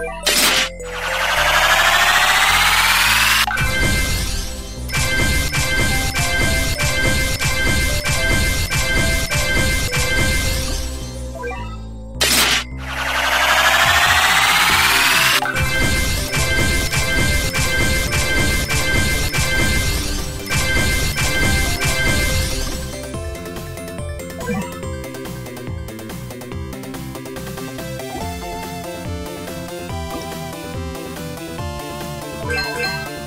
Yeah. Música